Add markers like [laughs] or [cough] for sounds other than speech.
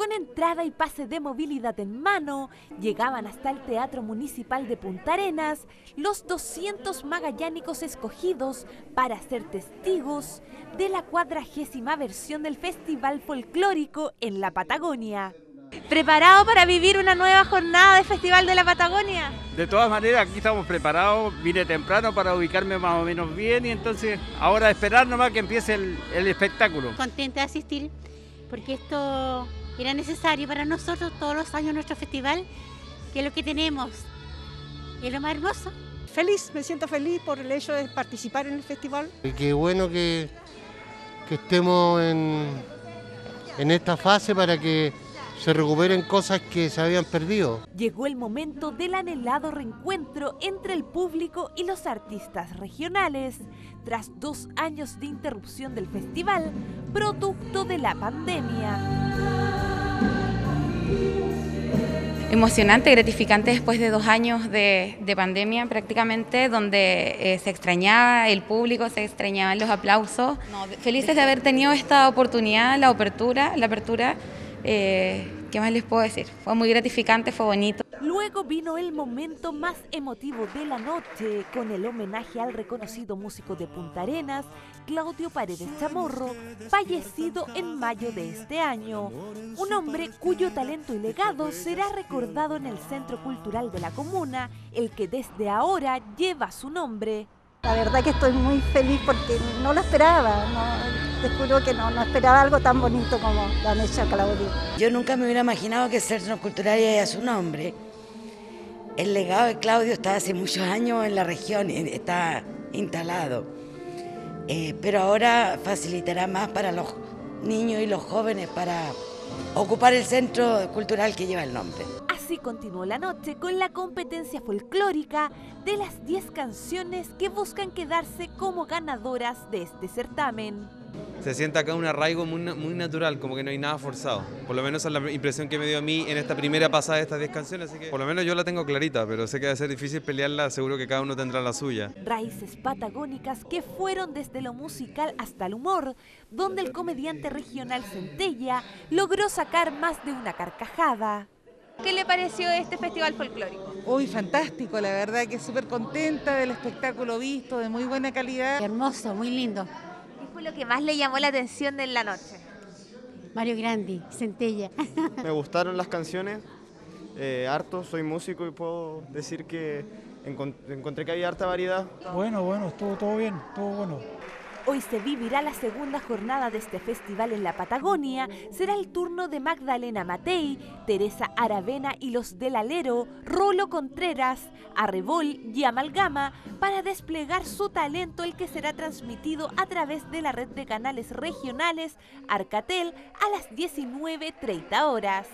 Con entrada y pase de movilidad en mano, llegaban hasta el Teatro Municipal de Punta Arenas los 200 magallánicos escogidos para ser testigos de la cuadragésima versión del Festival Folclórico en la Patagonia. ¿Preparado para vivir una nueva jornada de Festival de la Patagonia? De todas maneras, aquí estamos preparados. Vine temprano para ubicarme más o menos bien y entonces ahora esperar nomás que empiece el, el espectáculo. Contenta de asistir porque esto era necesario para nosotros todos los años nuestro festival, que es lo que tenemos, es lo más hermoso. Feliz, me siento feliz por el hecho de participar en el festival. Y qué bueno que, que estemos en, en esta fase para que se recuperen cosas que se habían perdido. Llegó el momento del anhelado reencuentro entre el público y los artistas regionales, tras dos años de interrupción del festival, producto de la pandemia. Emocionante, gratificante después de dos años de, de pandemia prácticamente, donde eh, se extrañaba el público, se extrañaban los aplausos. No, felices de haber tenido esta oportunidad, la apertura, la apertura. Eh, ¿Qué más les puedo decir? Fue muy gratificante, fue bonito. Luego vino el momento más emotivo de la noche, con el homenaje al reconocido músico de Punta Arenas, Claudio Paredes Chamorro, fallecido en mayo de este año. Un hombre cuyo talento y legado será recordado en el Centro Cultural de la Comuna, el que desde ahora lleva su nombre. La verdad que estoy muy feliz porque no lo esperaba, no, te juro que no, no esperaba algo tan bonito como lo han Claudio. Yo nunca me hubiera imaginado que el Centro Cultural llegue a su nombre. El legado de Claudio está hace muchos años en la región, está instalado. Eh, pero ahora facilitará más para los niños y los jóvenes para ocupar el centro cultural que lleva el nombre. Así continuó la noche con la competencia folclórica de las 10 canciones que buscan quedarse como ganadoras de este certamen. Se siente acá un arraigo muy, muy natural, como que no hay nada forzado. Por lo menos esa es la impresión que me dio a mí en esta primera pasada de estas 10 canciones, así que por lo menos yo la tengo clarita, pero sé que va a ser difícil pelearla, seguro que cada uno tendrá la suya. Raíces patagónicas que fueron desde lo musical hasta el humor, donde el comediante regional Centella logró sacar más de una carcajada. ¿Qué le pareció este festival folclórico? Uy, fantástico, la verdad que súper contenta del espectáculo visto, de muy buena calidad. Hermoso, muy lindo. ¿Qué fue lo que más le llamó la atención de la noche? Mario Grandi, Centella. [laughs] Me gustaron las canciones, eh, harto, soy músico y puedo decir que encont encontré que había harta variedad. Bueno, bueno, estuvo todo bien, estuvo bueno. Hoy se vivirá la segunda jornada de este festival en la Patagonia. Será el turno de Magdalena Matei, Teresa Aravena y los del Alero, Rolo Contreras, Arrebol y Amalgama para desplegar su talento, el que será transmitido a través de la red de canales regionales Arcatel a las 19.30 horas.